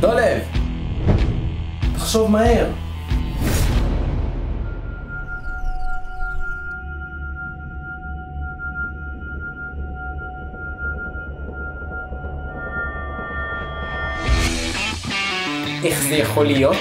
דולב! תחשוב מהר. איך זה יכול להיות?